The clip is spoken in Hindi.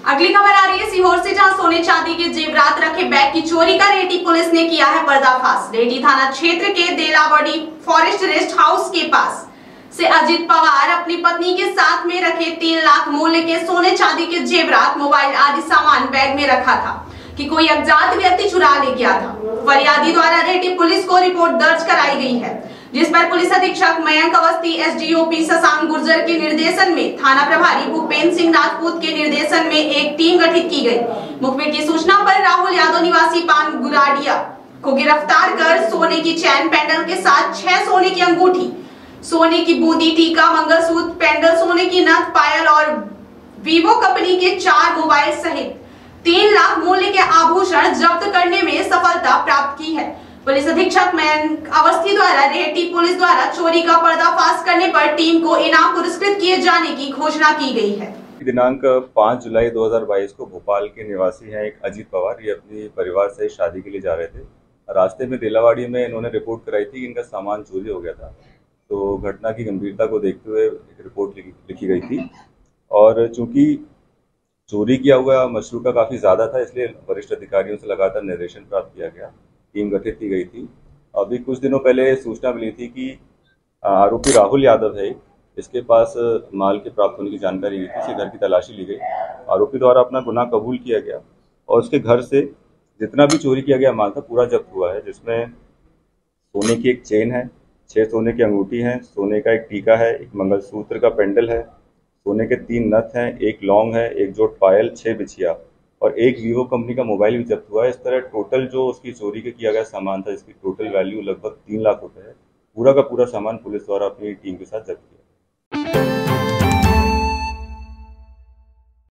अगली खबर आ रही है, सीहोर से जहाँ सोने चांदी के जेवरात रखे बैग की चोरी का रेटी पुलिस ने किया है पर्दाफाश। रेटी थाना क्षेत्र के देलावड़ी फॉरेस्ट रेस्ट हाउस के पास से अजीत पवार अपनी पत्नी के साथ में रखे तीन लाख मूल्य के सोने चांदी के जेवरात मोबाइल आदि सामान बैग में रखा था कि कोई अज्ञात व्यक्ति चुरा ले गया था। फरियादी द्वारा रेटी पुलिस को रिपोर्ट दर्ज कराई गई है। जिस पर पुलिस अधीक्षक मयंक अवस्थी, एसडीओपी शशांक गुर्जर के निर्देशन में थाना प्रभारी भूपेन्द्र सिंह राजपूत के निर्देशन में एक टीम गठित की गई। मुखबिर की सूचना पर राहुल यादव निवासी पान गुराडिया को गिरफ़्तार कर सोने की चैन पेंडल के साथ छह सोने की अंगूठी, सोने की बूंदी, टीका, मंगलसूत्र, पेंडल, सोने की नथ, पायल और वीवो कंपनी के चार मोबाइल सहित तीन लाख मूल्य के आभूषण जब्त करने में सफलता प्राप्त की है। पुलिस अधीक्षक मयंक अवस्थी द्वारा रेहटी पुलिस द्वारा चोरी का पर्दाफाश करने पर टीम को इनाम पुरस्कृत किए जाने की घोषणा की गई है। दिनांक 5 जुलाई 2022 को भोपाल के निवासी हैं एक अजीत पवार। ये अपने परिवार से शादी के लिए जा रहे थे। रास्ते में देलावाड़ी में इन्होंने रिपोर्ट कराई थी कि इनका सामान चोरी हो गया था। तो घटना की गंभीरता को देखते हुए एक रिपोर्ट लिखी गई थी। और चूँकि चोरी किया हुआ मशरू का काफ़ी ज़्यादा था, इसलिए वरिष्ठ अधिकारियों से लगातार निर्देशन प्राप्त किया गया। टीम गठित की गई थी। अभी कुछ दिनों पहले सूचना मिली थी कि आरोपी राहुल यादव है। इसके पास माल के प्राप्त होने की जानकारी हुई थी। घर की तलाशी ली गई। आरोपी द्वारा अपना गुनाह कबूल किया गया और उसके घर से जितना भी चोरी किया गया माल था, पूरा जब्त हुआ है, जिसमें सोने की एक चेन है, छह सोने की अंगूठी है, सोने का एक टीका है, एक मंगलसूत्र का पेंडल है, सोने के तीन नथ हैं, एक लौंग है, एक जोट पायल, छह बिछिया। और एक वीवो कंपनी का मोबाइल भी जब्त हुआ है। इस तरह टोटल जो उसकी चोरी के किया गया सामान था, इसकी टोटल वैल्यू लगभग तीन लाख रुपए है। पूरा का पूरा सामान पुलिस द्वारा अपनी टीम के साथ जब्त किया।